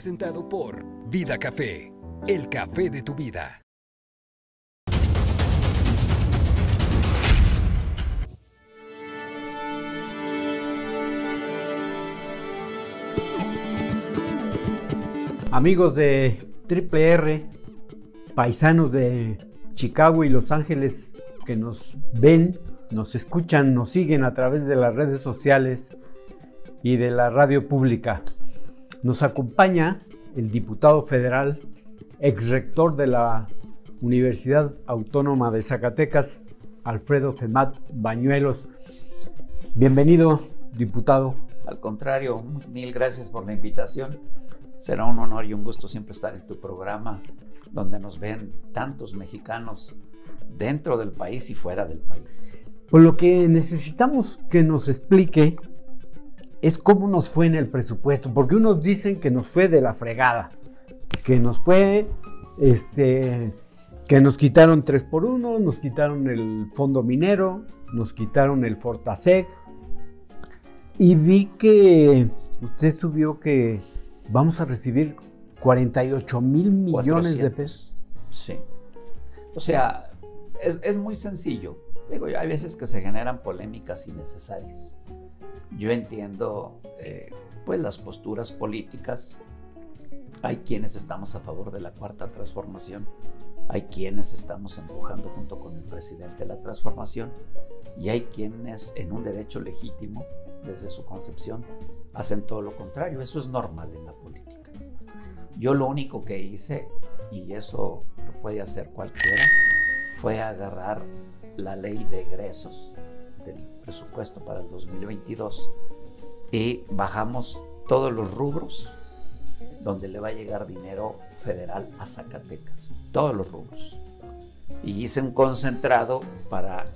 presentado por Vida Café, el café de tu vida. Amigos de Triple R, paisanos de Chicago y Los Ángeles que nos ven, nos escuchan, nos siguen a través de las redes sociales y de la radio pública. Nos acompaña el diputado federal, ex rector de la Universidad Autónoma de Zacatecas, Alfredo Femat Bañuelos. Bienvenido, diputado. Al contrario, mil gracias por la invitación. Será un honor y un gusto siempre estar en tu programa, donde nos ven tantos mexicanos dentro del país y fuera del país. Por lo que necesitamos que nos explique es cómo nos fue en el presupuesto, porque unos dicen que nos fue de la fregada, que nos fue, este, que nos quitaron 3 por 1, nos quitaron el fondo minero, nos quitaron el Fortaseg, y vi que usted subió que vamos a recibir 48 mil millones de pesos. Sí. O sea, es, es, muy sencillo. Digo, hay veces que se generan polémicas innecesarias. Yo entiendo, eh, pues, las posturas políticas. Hay quienes estamos a favor de la cuarta transformación. Hay quienes estamos empujando junto con el presidente la transformación. Y hay quienes, en un derecho legítimo, desde su concepción, hacen todo lo contrario. Eso es normal en la política. Yo lo único que hice, y eso lo puede hacer cualquiera, fue agarrar la ley de egresos del presupuesto para el 2022 y bajamos todos los rubros donde le va a llegar dinero federal a Zacatecas, todos los rubros. Y hice un concentrado para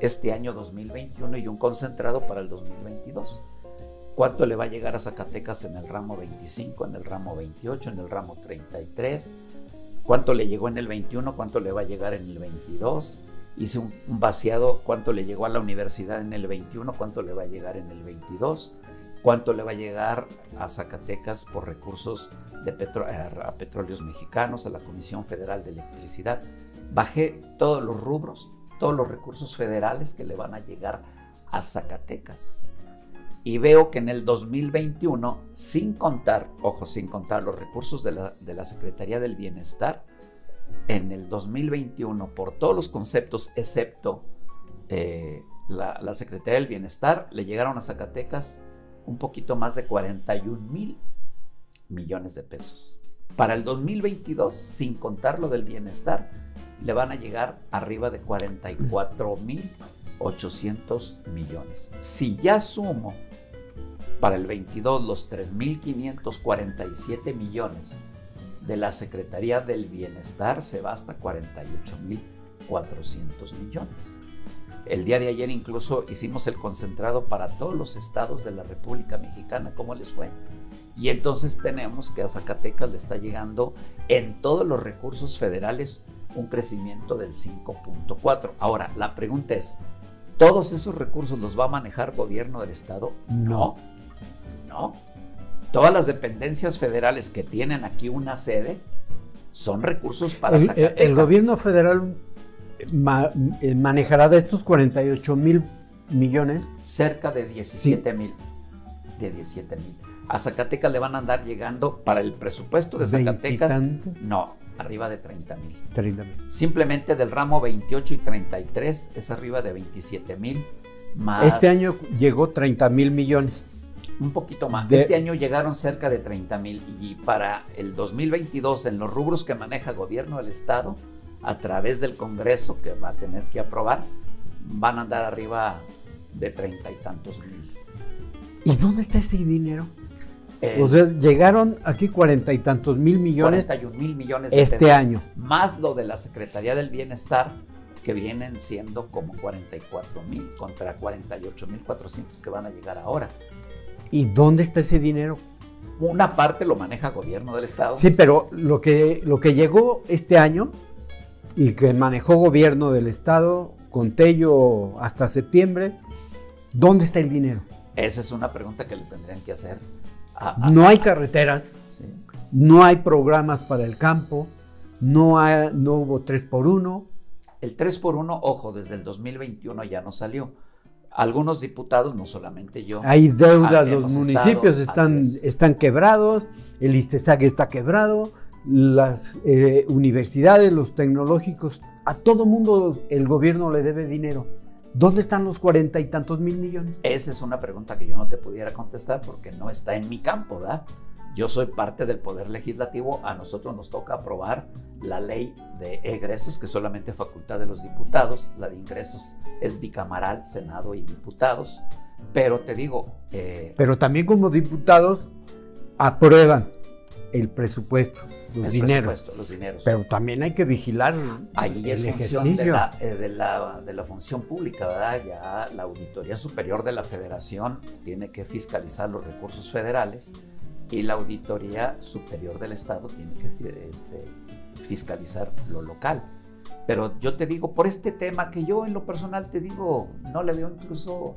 este año 2021 y un concentrado para el 2022 cuánto le va a llegar a Zacatecas en el ramo 25, en el ramo 28, en el ramo 33, cuánto le llegó en el 21, cuánto le va a llegar en el 22. Hice un, vaciado, cuánto le llegó a la universidad en el 21, cuánto le va a llegar en el 22, cuánto le va a llegar a Zacatecas por recursos de a petróleos mexicanos, a la Comisión Federal de Electricidad. Bajé todos los rubros, todos los recursos federales que le van a llegar a Zacatecas y veo que en el 2021, sin contar, ojo, sin contar los recursos de la, Secretaría del Bienestar, en el 2021, por todos los conceptos, excepto eh, la, Secretaría del Bienestar, le llegaron a Zacatecas un poquito más de 41 mil millones de pesos. Para el 2022, sin contar lo del bienestar, le van a llegar arriba de 44 mil 800 millones. Si ya sumo para el 22 los 3.547 millones de la Secretaría del Bienestar se va hasta 48.400 millones. El día de ayer incluso hicimos el concentrado para todos los estados de la República Mexicana, ¿cómo les fue? Y entonces tenemos que a Zacatecas le está llegando en todos los recursos federales un crecimiento del 5.4. Ahora, la pregunta es, ¿todos esos recursos los va a manejar gobierno del estado? No. ¿no? Todas las dependencias federales que tienen aquí una sede son recursos para el, El gobierno federal eh, manejará de estos 48 mil millones. Cerca de 17 mil. De 17 mil. A Zacatecas le van a andar llegando para el presupuesto de Zacatecas. No, arriba de 30 mil. Simplemente del ramo 28 y 33 es arriba de 27 mil. Este año llegó 30 mil millones un poquito más. este año llegaron cerca de 30 mil y para el 2022 en los rubros que maneja gobierno del estado a través del Congreso que va a tener que aprobar van a andar arriba de treinta y tantos mil. ¿Y dónde está ese dinero? o sea, llegaron aquí cuarenta y tantos mil millones. 41 mil millones de este año. Más lo de la Secretaría del Bienestar, que vienen siendo como 44 mil contra 48 mil 400 que van a llegar ahora. ¿Y dónde está ese dinero? Una parte lo maneja el gobierno del estado. Sí, pero lo que, lo que llegó este año y que manejó gobierno del estado con Tello hasta septiembre, ¿dónde está el dinero? Esa es una pregunta que le tendrían que hacer. no hay carreteras. no hay programas para el campo, no, no hubo 3 por 1. El 3 por 1, ojo, desde el 2021 ya no salió. Algunos diputados, no solamente yo. Hay deudas, los municipios están, están quebrados, el ISTESAG está quebrado, las eh, universidades, los tecnológicos, a todo mundo el gobierno le debe dinero. ¿Dónde están los cuarenta y tantos mil millones? Esa es una pregunta que yo no te pudiera contestar porque no está en mi campo, ¿verdad? Yo soy parte del Poder Legislativo, a nosotros nos toca aprobar la ley de egresos, que solamente facultad de los diputados, la de ingresos es bicamaral, Senado y diputados, pero te digo... Eh, pero también como diputados aprueban el presupuesto, los dineros. los dineros. Pero también hay que vigilar. Ahí es función de la, eh, de, la, de la, función pública, ¿verdad? Ya la Auditoría Superior de la Federación tiene que fiscalizar los recursos federales y la Auditoría Superior del Estado tiene que este, fiscalizar lo local. Pero yo te digo, por este tema que yo en lo personal te digo, no le veo incluso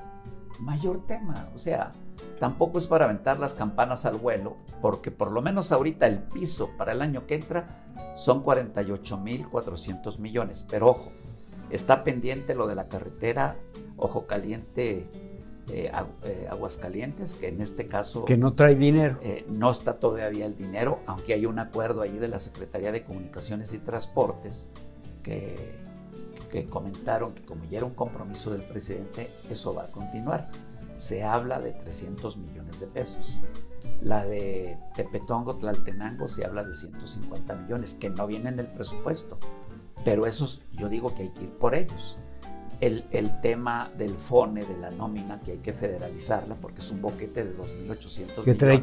mayor tema. O sea, tampoco es para aventar las campanas al vuelo, porque por lo menos ahorita el piso para el año que entra son 48.400 millones. Pero ojo, está pendiente lo de la carretera Ojo Caliente eh, Aguascalientes, que en este caso... Que no trae dinero. Eh, no está todavía el dinero, aunque hay un acuerdo ahí de la Secretaría de Comunicaciones y Transportes que, que comentaron que como ya era un compromiso del presidente, eso va a continuar. Se habla de 300 millones de pesos. La de Tepetongo, Tlaltenango, se habla de 150 millones, que no vienen del presupuesto. Pero esos yo digo que hay que ir por ellos el, tema del FONE, de la nómina, que hay que federalizarla porque es un boquete de 2.800 que trae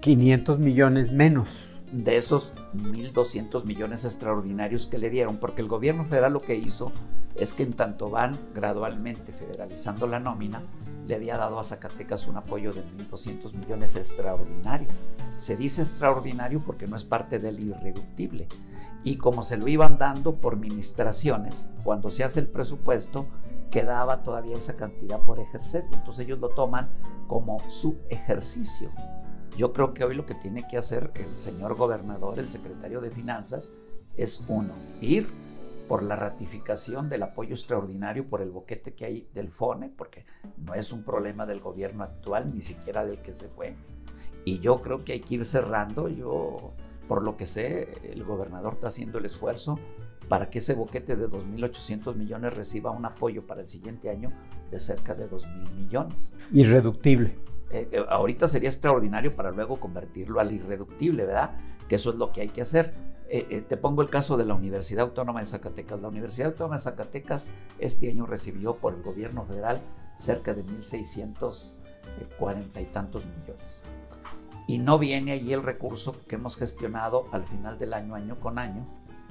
500 millones menos. De esos 1.200 millones extraordinarios que le dieron, porque el gobierno federal lo que hizo es que en tanto van gradualmente federalizando la nómina, le había dado a Zacatecas un apoyo de 1.200 millones extraordinario. Se dice extraordinario porque no es parte del irreductible y como se lo iban dando por ministraciones, cuando se hace el presupuesto, quedaba todavía esa cantidad por ejercer. Entonces ellos lo toman como su ejercicio. Yo creo que hoy lo que tiene que hacer el señor gobernador, el secretario de Finanzas, es uno, ir por la ratificación del apoyo extraordinario por el boquete que hay del FONE, porque no es un problema del gobierno actual, ni siquiera del que se fue. Y yo creo que hay que ir cerrando. Yo por lo que sé, el gobernador está haciendo el esfuerzo para que ese boquete de 2.800 millones reciba un apoyo para el siguiente año de cerca de 2.000 millones. Irreductible. Eh, eh, ahorita sería extraordinario para luego convertirlo al irreductible, ¿verdad? Que eso es lo que hay que hacer. Eh, te pongo el caso de la Universidad Autónoma de Zacatecas. La Universidad Autónoma de Zacatecas este año recibió por el gobierno federal cerca de 1.640 y tantos millones y no viene allí el recurso que hemos gestionado al final del año, año con año,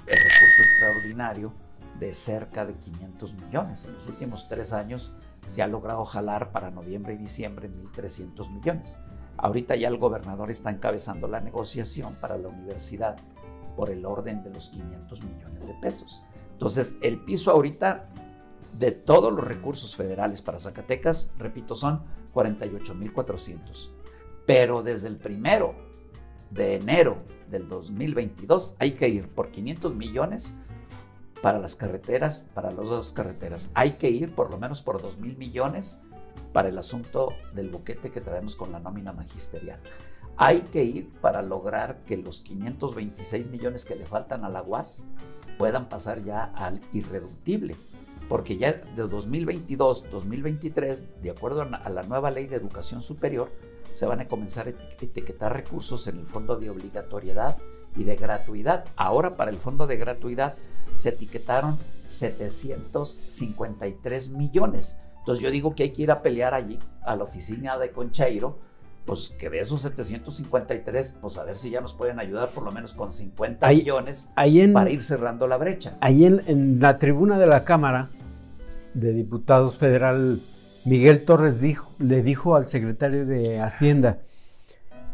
el recurso extraordinario de cerca de 500 millones. En los últimos tres años se ha logrado jalar para noviembre y diciembre 1.300 millones. Ahorita ya el gobernador está encabezando la negociación para la universidad por el orden de los 500 millones de pesos. Entonces, el piso ahorita de todos los recursos federales para Zacatecas, repito, son 48.400. Pero desde el primero de enero del 2022 hay que ir por 500 millones para las carreteras, para las dos carreteras. Hay que ir por lo menos por 2 mil millones para el asunto del boquete que traemos con la nómina magisterial. Hay que ir para lograr que los 526 millones que le faltan a la UAS puedan pasar ya al irreductible, porque ya de 2022-2023, de acuerdo a la nueva ley de educación superior, se van a comenzar a etiquetar recursos en el fondo de obligatoriedad y de gratuidad. Ahora para el fondo de gratuidad se etiquetaron 753 millones. Entonces yo digo que hay que ir a pelear allí a la oficina de Concheiro, pues que de esos 753, pues a ver si ya nos pueden ayudar por lo menos con 50 millones para ir cerrando la brecha. Ahí en, en la tribuna de la Cámara de Diputados Federal Miguel Torres le dijo al secretario de Hacienda,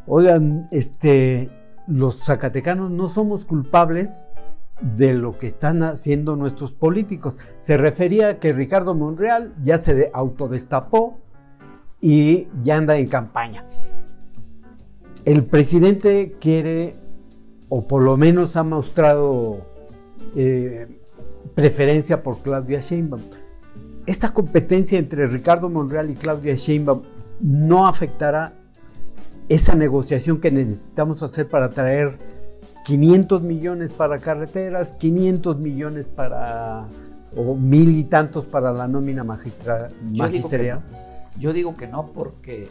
oigan, este, los zacatecanos no somos culpables de lo que están haciendo nuestros políticos. Se refería a que Ricardo Monreal ya se autodestapó y ya anda en campaña. El presidente quiere o por lo menos ha mostrado eh, preferencia por Claudia Sheinbaum. Esta competencia entre Ricardo Monreal y Claudia Sheinbaum no afectará esa negociación que necesitamos hacer para traer 500 millones para carreteras, 500 millones para o mil y tantos para la nómina magistra, magisterial. Yo digo que no porque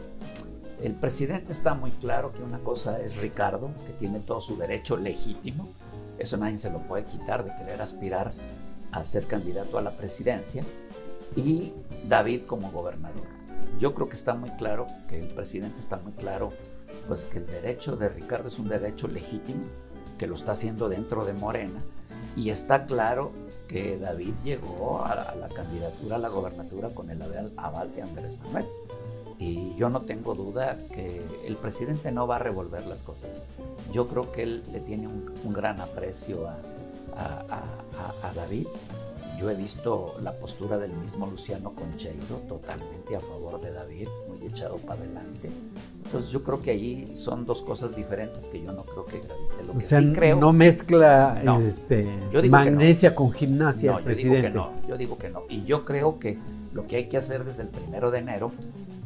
el presidente está muy claro que una cosa es Ricardo, que tiene todo su derecho legítimo, eso nadie se lo puede quitar de querer aspirar a ser candidato a la presidencia, y David como gobernador. Yo creo que está muy claro, que el presidente está muy claro, pues que el derecho de Ricardo es un derecho legítimo, que lo está haciendo dentro de Morena, y está claro que David llegó a la, candidatura a la gobernatura con el aval de Andrés Manuel. Y yo no tengo duda que el presidente no va a revolver las cosas. Yo creo que él le tiene un, gran aprecio a, a, David. Yo he visto la postura del mismo Luciano Concheiro totalmente a favor de David, muy echado para adelante. Entonces yo creo que allí son dos cosas diferentes que yo no creo que gravite. Lo o sea, creo, no mezcla este, magnesia con gimnasia no, el presidente. Yo digo que no, yo digo que no. Y yo creo que lo que hay que hacer desde el primero de enero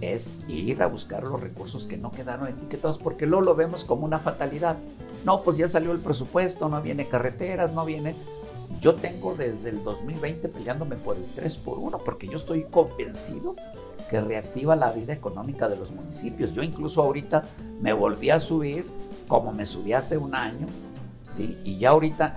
es ir a buscar los recursos que no quedaron etiquetados, porque luego lo vemos como una fatalidad. No, pues ya salió el presupuesto, no viene carreteras, no viene... Yo tengo desde el 2020 peleándome por el 3 por 1 porque yo estoy convencido que reactiva la vida económica de los municipios. Yo incluso ahorita me volví a subir como me subí hace un año, ¿sí? Y ya ahorita,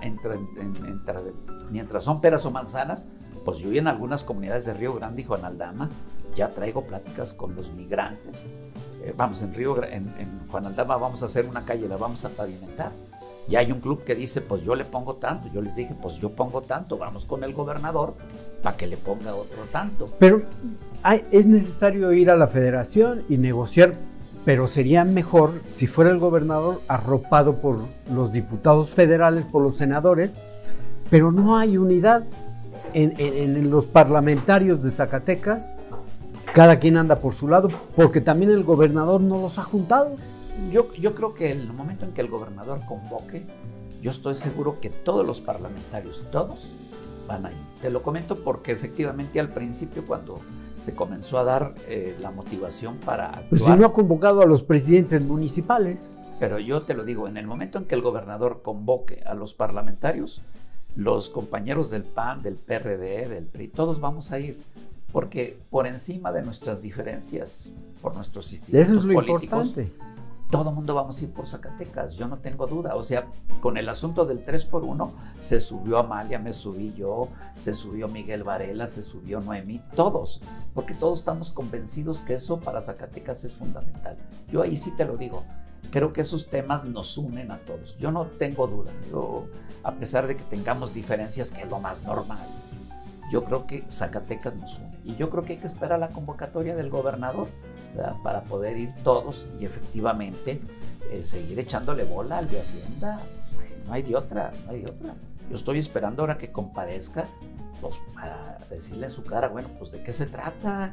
mientras son peras o manzanas, pues yo en algunas comunidades de Río Grande y Juan Aldama ya traigo pláticas con los migrantes. Eh, vamos, en Río, en, en Juan Aldama vamos a hacer una calle, la vamos a pavimentar. Y hay un club que dice, pues yo le pongo tanto. Yo les dije, pues yo pongo tanto, vamos con el gobernador para que le ponga otro tanto. Pero es necesario ir a la federación y negociar, pero sería mejor si fuera el gobernador arropado por los diputados federales, por los senadores, pero no hay unidad en, los parlamentarios de Zacatecas, cada quien anda por su lado, porque también el gobernador no los ha juntado. Yo, yo creo que en el momento en que el gobernador convoque, yo estoy seguro que todos los parlamentarios, todos, van a ir. Te lo comento porque efectivamente al principio cuando se comenzó a dar eh, la motivación para actuar, Pues si no ha convocado a los presidentes municipales. Pero yo te lo digo, en el momento en que el gobernador convoque a los parlamentarios, los compañeros del PAN, del PRD, del PRI, todos vamos a ir, porque por encima de nuestras diferencias, por nuestros institutos Eso es lo políticos, importante. Todo el mundo vamos a ir por Zacatecas, yo no tengo duda. O sea, con el asunto del 3 por 1 se subió Amalia, me subí yo, se subió Miguel Varela, se subió Noemí, todos, porque todos estamos convencidos que eso para Zacatecas es fundamental. Yo ahí sí te lo digo, creo que esos temas nos unen a todos. Yo no tengo duda. A pesar de que tengamos diferencias, que es lo más normal, yo creo que Zacatecas nos une. Y yo creo que hay que esperar la convocatoria del gobernador para poder ir todos y efectivamente eh, seguir echándole bola al de Hacienda. No hay de otra, no hay de otra. Yo estoy esperando ahora que comparezca pues, para decirle en su cara, bueno, pues de qué se trata.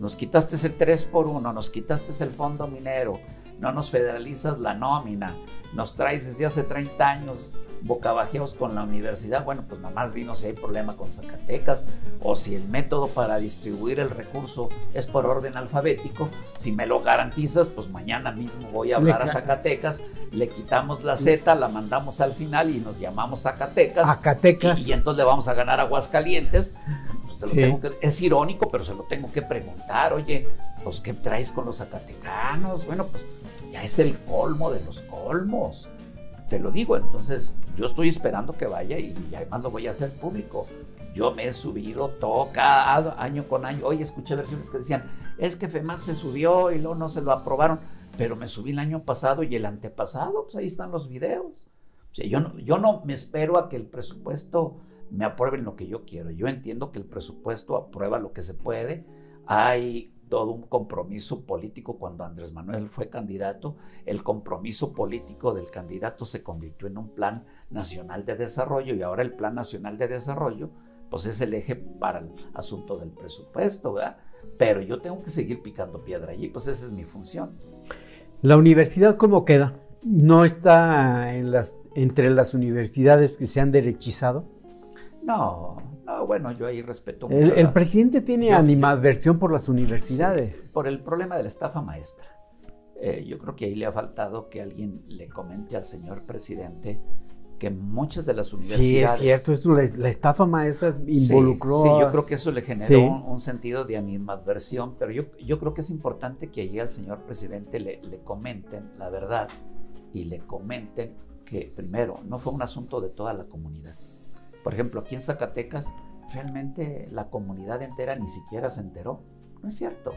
Nos quitaste el 3 por 1, nos quitaste el fondo minero, no nos federalizas la nómina, nos traes desde hace 30 años bocabajeos con la universidad, bueno, pues nada más dinos si hay problema con Zacatecas o si el método para distribuir el recurso es por orden alfabético, si me lo garantizas, pues mañana mismo voy a hablar a Zacatecas, le quitamos la Z, la mandamos al final y nos llamamos Zacatecas. Zacatecas. Y, entonces le vamos a ganar Aguascalientes. Pues es irónico, pero se lo tengo que preguntar, oye, pues ¿qué traes con los zacatecanos? Bueno, pues es el colmo de los colmos. Te lo digo, entonces yo estoy esperando que vaya y, además lo voy a hacer público. Yo me he subido todo cada año con año. Hoy escuché versiones que decían, es que FEMAT se subió y luego no se lo aprobaron, pero me subí el año pasado y el antepasado, pues ahí están los videos. O yo, no, yo no me espero a que el presupuesto me aprueben lo que yo quiero. Yo entiendo que el presupuesto aprueba lo que se puede. Hay todo un compromiso político cuando Andrés Manuel fue candidato. El compromiso político del candidato se convirtió en un plan nacional de desarrollo y ahora el plan nacional de desarrollo pues es el eje para el asunto del presupuesto, ¿verdad? Pero yo tengo que seguir picando piedra allí, pues esa es mi función. ¿La universidad cómo queda? no está en las, entre las universidades que se han derechizado. No, no, bueno, yo ahí respeto mucho. El, presidente tiene animadversión por las universidades. por el problema de la estafa maestra. Eh, yo creo que ahí le ha faltado que alguien le comente al señor presidente que muchas de las universidades... Sí, es cierto, la, estafa maestra involucró... Sí, yo creo que eso le generó un, sentido de animadversión, pero yo, yo creo que es importante que allí al señor presidente le, le comenten la verdad y le comenten que, primero, no fue un asunto de toda la comunidad. Por ejemplo, aquí en Zacatecas, realmente la comunidad entera ni siquiera se enteró. No es cierto.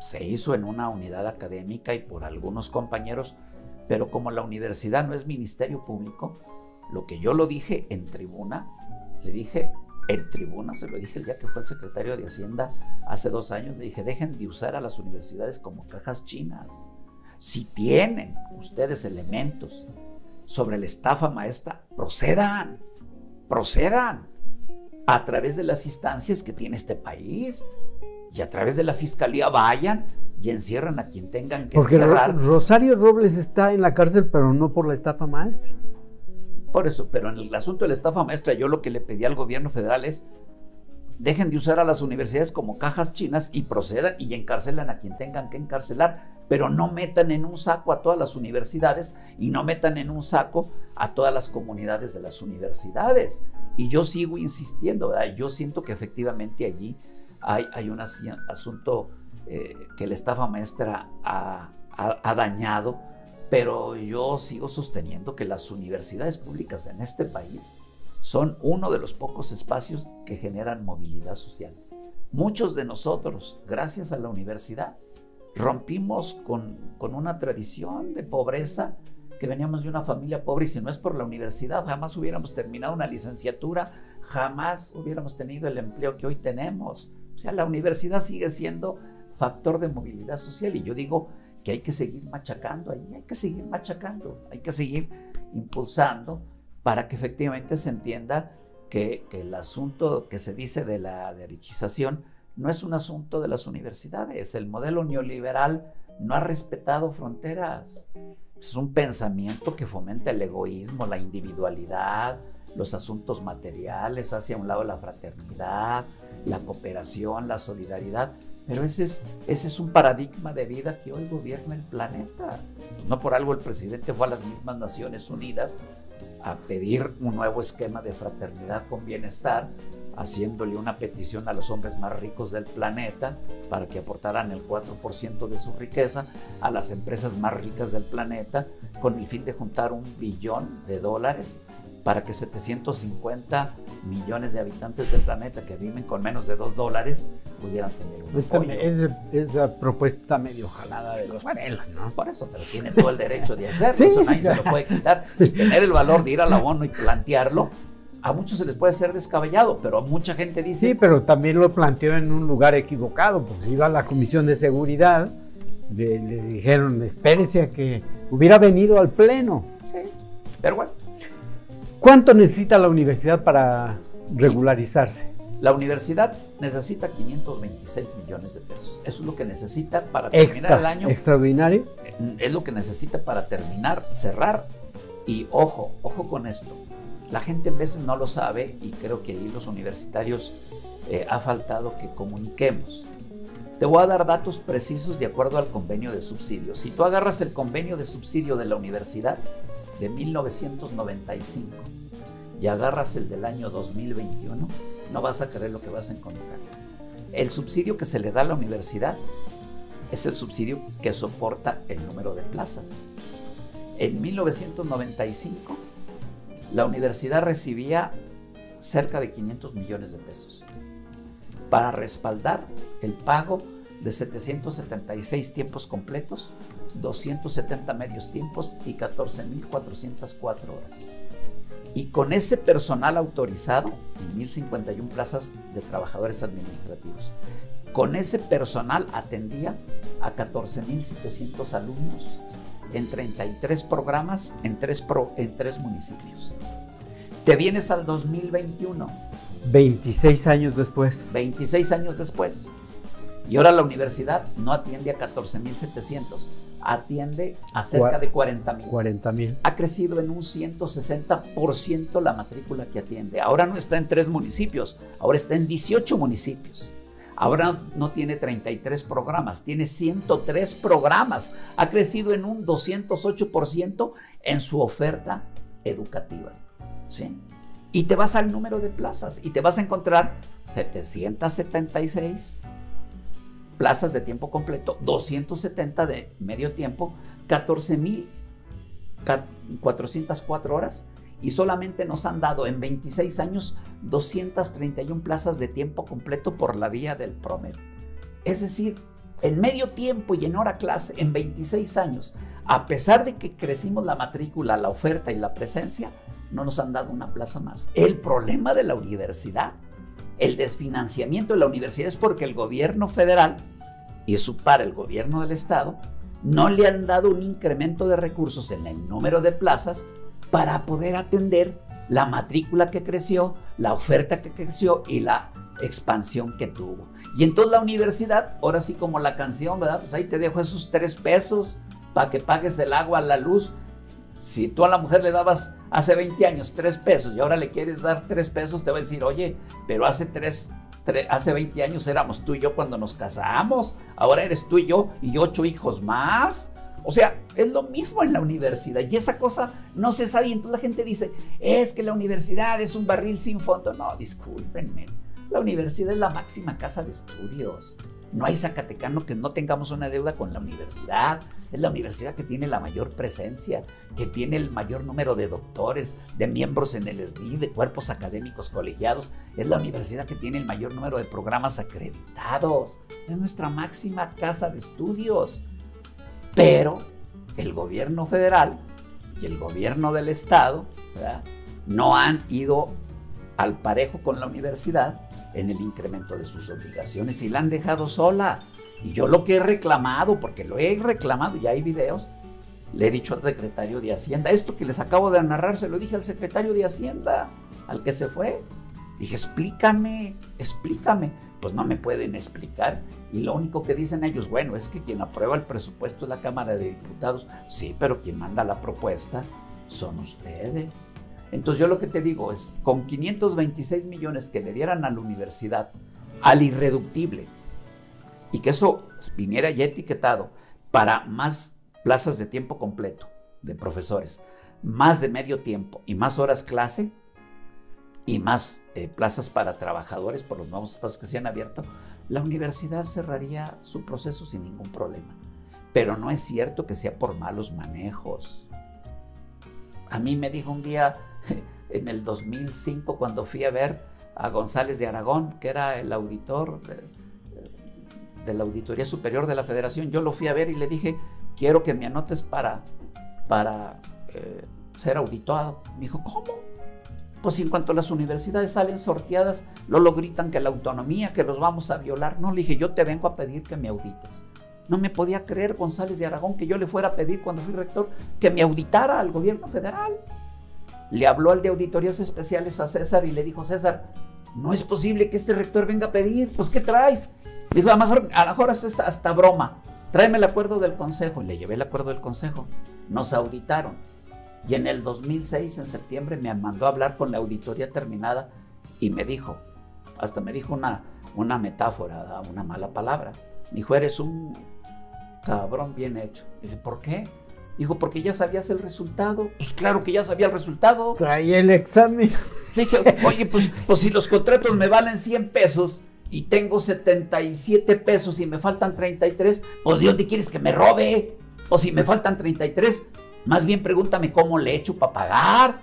Se hizo en una unidad académica y por algunos compañeros, pero como la universidad no es ministerio público, lo que yo lo dije en tribuna, le dije en tribuna, se lo dije el día que fue el secretario de Hacienda hace dos años, le dije, dejen de usar a las universidades como cajas chinas. Si tienen ustedes elementos sobre la estafa maestra, procedan procedan a través de las instancias que tiene este país y a través de la fiscalía vayan y encierran a quien tengan que Porque Rosario Robles está en la cárcel, pero no por la estafa maestra. Por eso, pero en el asunto de la estafa maestra, yo lo que le pedí al gobierno federal es dejen de usar a las universidades como cajas chinas y procedan y encarcelan a quien tengan que encarcelar pero no metan en un saco a todas las universidades y no metan en un saco a todas las comunidades de las universidades. Y yo sigo insistiendo, yo siento que efectivamente allí hay, un asunto eh, que la estafa maestra ha dañado, pero yo sigo sosteniendo que las universidades públicas en este país son uno de los pocos espacios que generan movilidad social. Muchos de nosotros, gracias a la universidad, rompimos con, una tradición de pobreza, que veníamos de una familia pobre y si no es por la universidad, jamás hubiéramos terminado una licenciatura, jamás hubiéramos tenido el empleo que hoy tenemos. O sea, la universidad sigue siendo factor de movilidad social y yo digo que hay que seguir machacando ahí, hay que seguir machacando, hay que seguir impulsando para que efectivamente se entienda que, que el asunto que se dice de la derechización no es un asunto de las universidades. El modelo neoliberal no ha respetado fronteras. Es un pensamiento que fomenta el egoísmo, la individualidad, los asuntos materiales, hacia un lado la fraternidad, la cooperación, la solidaridad. Pero ese es, ese es un paradigma de vida que hoy gobierna el planeta. no por algo el presidente fue a las mismas Naciones Unidas a pedir un nuevo esquema de fraternidad con bienestar haciéndole una petición a los hombres más ricos del planeta para que aportaran el 4% de su riqueza a las empresas más ricas del planeta con el fin de juntar un billón de dólares para que 750 millones de habitantes del planeta que viven con menos de 2 dólares pudieran tener un apoyo. Es, esa propuesta medio jalada de los Morelos, ¿no? Por eso, pero tiene todo el derecho de hacerlo, eso nadie se lo puede quitar. Y tener el valor de ir a la ONU y plantearlo, a muchos se les puede ser descabellado, pero a mucha gente dice... Sí, pero también lo planteó en un lugar equivocado, pues iba a la Comisión de Seguridad, le, dijeron, espérese a que hubiera venido al Pleno. Sí, pero bueno. ¿Cuánto necesita la universidad para regularizarse? La universidad necesita 526 millones de pesos. Eso es lo que necesita para terminar el año. Extraordinario. Es lo que necesita para terminar, cerrar. Y ojo, ojo con esto. La gente a veces no lo sabe y creo que ahí los universitarios eh, ha faltado que comuniquemos. Te voy a dar datos precisos de acuerdo al convenio de subsidio. Si tú agarras el convenio de subsidio de la universidad de 1995 y agarras el del año 2021, no vas a creer lo que vas a encontrar. El subsidio que se le da a la universidad es el subsidio que soporta el número de plazas. En 1995 la universidad recibía cerca de 500 millones de pesos para respaldar el pago de 776 tiempos completos, 270 medios tiempos y 14.404 horas. Y con ese personal autorizado, 1.051 plazas de trabajadores administrativos, con ese personal atendía a 14.700 alumnos en 33 programas en tres, en tres municipios. Te vienes al 2021. 26 años después. 26 años después. Y ahora la universidad no atiende a 14.700, atiende a cerca de 40.000. 40.000. Ha crecido en un 160% la matrícula que atiende. Ahora no está en tres municipios, ahora está en 18 municipios. Ahora no tiene 33 programas, tiene 103 programas. Ha crecido en un 208% en su oferta educativa. ¿sí? Y te vas al número de plazas y te vas a encontrar 776 plazas de tiempo completo, 270 de medio tiempo, 14.404 horas y solamente nos han dado en 26 años 231 plazas de tiempo completo por la vía del promedio. Es decir, en medio tiempo y en hora clase, en 26 años, a pesar de que crecimos la matrícula, la oferta y la presencia, no nos han dado una plaza más. El problema de la universidad, el desfinanciamiento de la universidad es porque el gobierno federal y su par, el gobierno del estado, no le han dado un incremento de recursos en el número de plazas para poder atender la matrícula que creció, la oferta que creció y la expansión que tuvo. Y entonces la universidad, ahora sí como la canción, ¿verdad? Pues ahí te dejo esos tres pesos para que pagues el agua, la luz. Si tú a la mujer le dabas hace 20 años tres pesos y ahora le quieres dar tres pesos, te va a decir, oye, pero hace tres, hace 20 años éramos tú y yo cuando nos casamos, ahora eres tú y yo y ocho hijos más. O sea, es lo mismo en la universidad y esa cosa no se sabe. Entonces la gente dice, es que la universidad es un barril sin fondo. No, discúlpenme. La universidad es la máxima casa de estudios. No hay Zacatecano que no tengamos una deuda con la universidad. Es la universidad que tiene la mayor presencia, que tiene el mayor número de doctores, de miembros en el SDI, de cuerpos académicos colegiados. Es la universidad que tiene el mayor número de programas acreditados. Es nuestra máxima casa de estudios. Pero el gobierno federal y el gobierno del estado no han ido al parejo con la universidad en el incremento de sus obligaciones y la han dejado sola. Y yo lo que he reclamado, porque lo he reclamado, ya hay videos, le he dicho al secretario de Hacienda, esto que les acabo de narrar, se lo dije al secretario de Hacienda, al que se fue. Dije, explícame, explícame. Pues no me pueden explicar. Y lo único que dicen ellos, bueno, es que quien aprueba el presupuesto es la Cámara de Diputados. Sí, pero quien manda la propuesta son ustedes. Entonces yo lo que te digo es, con 526 millones que le dieran a la universidad, al irreductible, y que eso viniera ya etiquetado para más plazas de tiempo completo de profesores, más de medio tiempo y más horas clase, y más eh, plazas para trabajadores por los nuevos espacios que se han abierto, la universidad cerraría su proceso sin ningún problema. Pero no es cierto que sea por malos manejos. A mí me dijo un día, en el 2005, cuando fui a ver a González de Aragón, que era el auditor de, la Auditoría Superior de la Federación, yo lo fui a ver y le dije, quiero que me anotes para, para eh, ser auditado. Me dijo, ¿cómo? Pues en cuanto las universidades salen sorteadas, lo gritan que la autonomía, que los vamos a violar. No, le dije, yo te vengo a pedir que me audites. No me podía creer González de Aragón que yo le fuera a pedir cuando fui rector que me auditara al gobierno federal. Le habló al de auditorías especiales a César y le dijo, César, no es posible que este rector venga a pedir, pues ¿qué traes? Dijo, a lo mejor, a lo mejor es hasta broma, tráeme el acuerdo del consejo. Le llevé el acuerdo del consejo, nos auditaron y en el 2006, en septiembre, me mandó a hablar con la auditoría terminada y me dijo, hasta me dijo una, una metáfora, una mala palabra. Me dijo, eres un cabrón bien hecho. dije, ¿por qué? Dijo, porque ya sabías el resultado. Pues claro que ya sabía el resultado. Traía el examen. Dije, oye, pues, pues si los contratos me valen 100 pesos y tengo 77 pesos y me faltan 33, pues ¿de dónde quieres que me robe? O si me faltan 33, más bien pregúntame cómo le he hecho para pagar.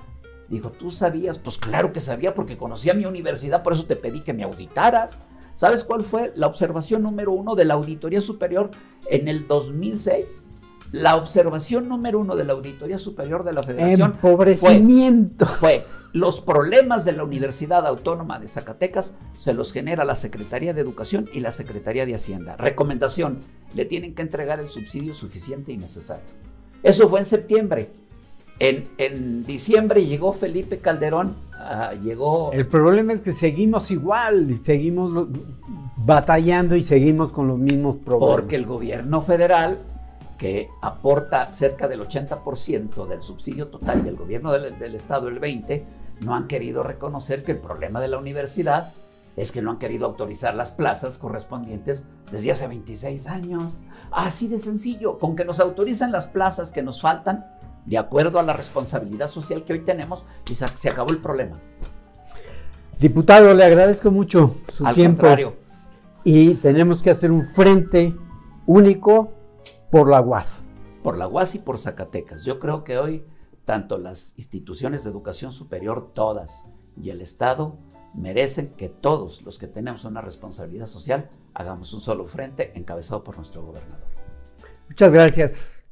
Dijo, ¿tú sabías? Pues claro que sabía porque conocía mi universidad, por eso te pedí que me auditaras. ¿Sabes cuál fue la observación número uno de la Auditoría Superior en el 2006? La observación número uno de la Auditoría Superior de la Federación Empobrecimiento. Fue, fue los problemas de la Universidad Autónoma de Zacatecas se los genera la Secretaría de Educación y la Secretaría de Hacienda. Recomendación, le tienen que entregar el subsidio suficiente y necesario. Eso fue en septiembre. En, diciembre llegó Felipe Calderón ah, llegó... El problema es que seguimos igual y seguimos batallando y seguimos con los mismos problemas. Porque el gobierno federal, que aporta cerca del 80% del subsidio total y el gobierno del, del Estado el 20%, no han querido reconocer que el problema de la universidad es que no han querido autorizar las plazas correspondientes desde hace 26 años. Así de sencillo, con que nos autoricen las plazas que nos faltan, de acuerdo a la responsabilidad social que hoy tenemos, y se, acabó el problema. Diputado, le agradezco mucho su Al tiempo. Contrario. Y tenemos que hacer un frente único por la UAS. Por la UAS y por Zacatecas. Yo creo que hoy tanto las instituciones de educación superior, todas, y el Estado, merecen que todos los que tenemos una responsabilidad social hagamos un solo frente encabezado por nuestro gobernador. Muchas gracias.